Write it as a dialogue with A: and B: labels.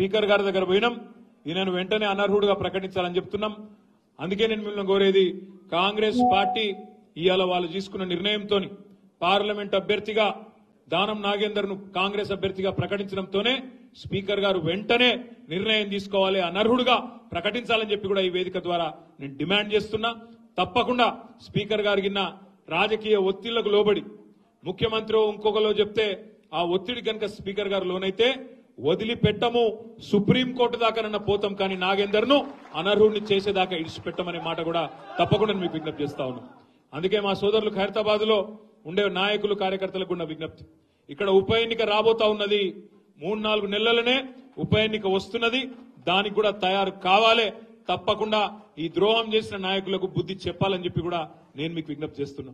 A: Speaker గారి దగ్గర పోయినాం. ఈయనను వెంటనే అనర్హుడుగా ప్రకటించాలని చెప్తున్నాం. అందుకే నేను మిమ్మల్ని కోరేది కాంగ్రెస్ పార్టీ ఇవాళ వాళ్ళు తీసుకున్న నిర్ణయంతో పార్లమెంట్ అభ్యర్థిగా దానం నాగేందర్ను కాంగ్రెస్ అభ్యర్థిగా ప్రకటించడంతోనే స్పీకర్ గారు వెంటనే నిర్ణయం తీసుకోవాలి అనర్హుడుగా ప్రకటించాలని చెప్పి కూడా ఈ వేదిక ద్వారా నేను డిమాండ్ చేస్తున్నా. తప్పకుండా స్పీకర్ గారికి రాజకీయ ఒత్తిళ్ళకు లోబడి ముఖ్యమంత్రి ఇంకొకలో చెప్తే ఆ ఒత్తిడి కనుక స్పీకర్ గారు లోనైతే వదిలిపెట్టము. సుప్రీంకోర్టు దాకానన్న పోతాం కానీ నాగేందర్ను అనర్హుడిని చేసేదాకా ఇడిచిపెట్టమనే మాట కూడా తప్పకుండా మీకు విజ్ఞప్తి చేస్తా ఉన్నాను అందుకే మా సోదరులు ఖైరతాబాద్లో ఉండే నాయకులు కార్యకర్తలకు ఉన్న విజ్ఞప్తి. ఇక్కడ ఉప ఎన్నిక రాబోతా ఉన్నది మూడు నాలుగు నెలలనే ఉప ఎన్నిక వస్తున్నది. దానికి కూడా తయారు కావాలి. తప్పకుండా ఈ ద్రోహం చేసిన నాయకులకు బుద్ధి చెప్పాలని చెప్పి కూడా నేను మీకు విజ్ఞప్తి చేస్తున్నా.